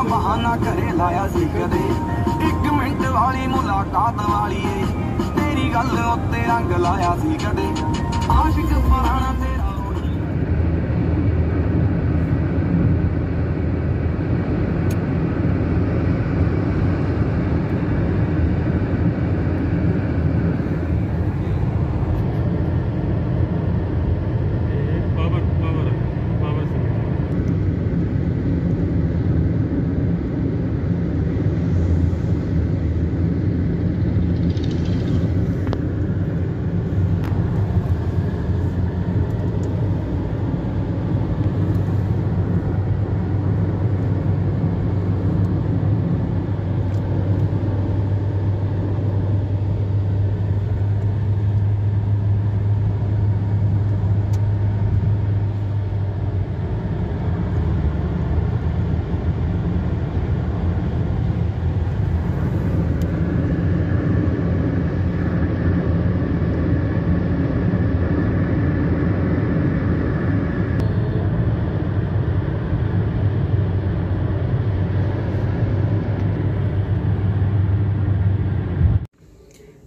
ਨਾ ਬਹਾਨਾ ਕਰੇ ਲਾਇਆ ਸੀ ਕਦੇ ਇੱਕ ਮਿੰਟ ਵਾਲੀ ਮੁਲਾਕਾਤ ਵਾਲੀ ਏ ਤੇਰੀ ਗੱਲ ਉੱਤੇ ਰੰਗ ਲਾਇਆ ਸੀ ਕਦੇ ਆਸ਼ਿਕ ਫਰਾਣਾ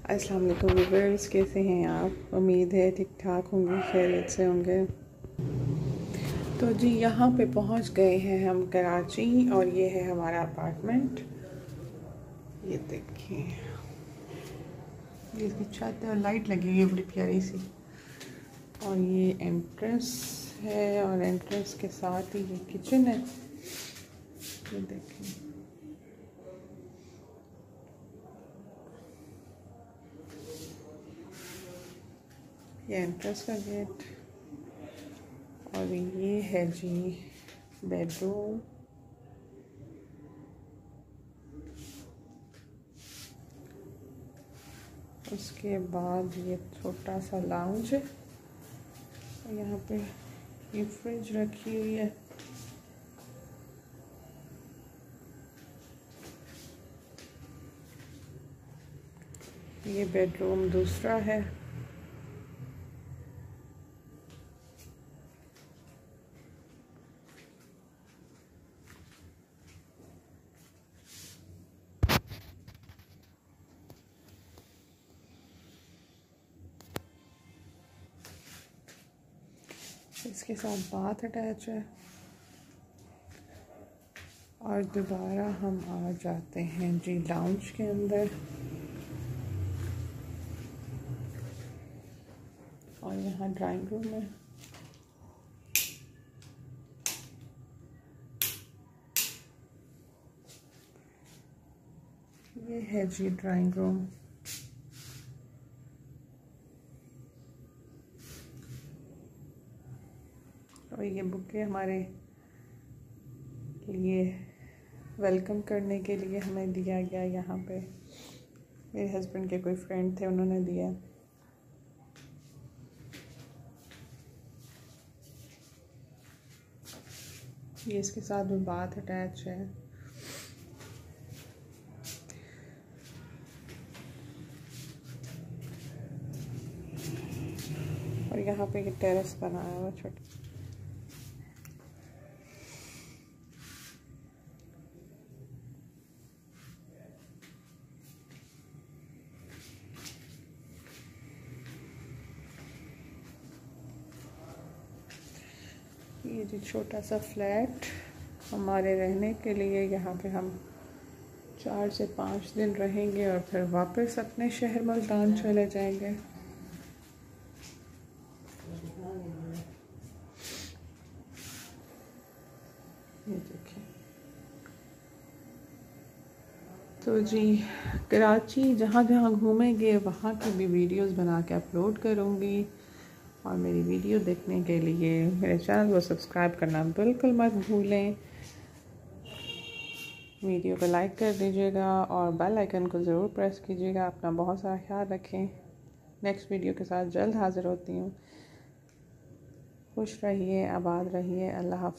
अस्सलाम वालेकुम व्यूवर्स, कैसे हैं आप? उम्मीद है ठीक ठाक होंगे, खैरियत से होंगे। तो जी, यहाँ पे पहुँच गए हैं हम कराची और ये है हमारा अपार्टमेंट। ये देखिए। ये इसकी छत और लाइट लगी हुई है, बड़ी प्यारी सी। और ये एंट्रेंस है और एंट्रेंस के साथ ही ये किचन है। ये देखिए। ये एंट्रेंस का गेट और ये है जी बेडरूम उसके बाद ये छोटा सा लाउंज है. यहाँ पे ये फ्रिज रखी हुई है. ये बेडरूम दूसरा है. इसके साथ बाथ अटैच है। और दोबारा हम आ जाते हैं जी लाउंज के अंदर। और यहाँ ड्राइंग रूम है। ये है जी ड्राइंग रूम और ये बुके हमारे लिए वेलकम करने के लिए हमें दिया गया यहाँ पे। मेरे हस्बैंड के कोई फ्रेंड थे, उन्होंने दिया। ये इसके साथ भी बात अटैच है। और यहाँ पे ये टेरेस बनाया हुआ छोटा ये जी छोटा सा फ्लैट हमारे रहने के लिए यहाँ पे हम चार से पाँच दिन रहेंगे और फिर वापस अपने शहर मुल्तान चले जाएँगे। ये देखिए। तो जी कराची जहाँ जहाँ घूमेंगे वहाँ की भी वीडियोस बना के अपलोड करूँगी। और मेरी वीडियो देखने के लिए मेरे चैनल को सब्सक्राइब करना बिल्कुल मत भूलें। वीडियो को लाइक कर दीजिएगा और बेल आइकन को ज़रूर प्रेस कीजिएगा। अपना बहुत सारा ख्याल रखें। नेक्स्ट वीडियो के साथ जल्द हाज़िर होती हूँ। खुश रहिए, आबाद रहिए। अल्लाह हाफ़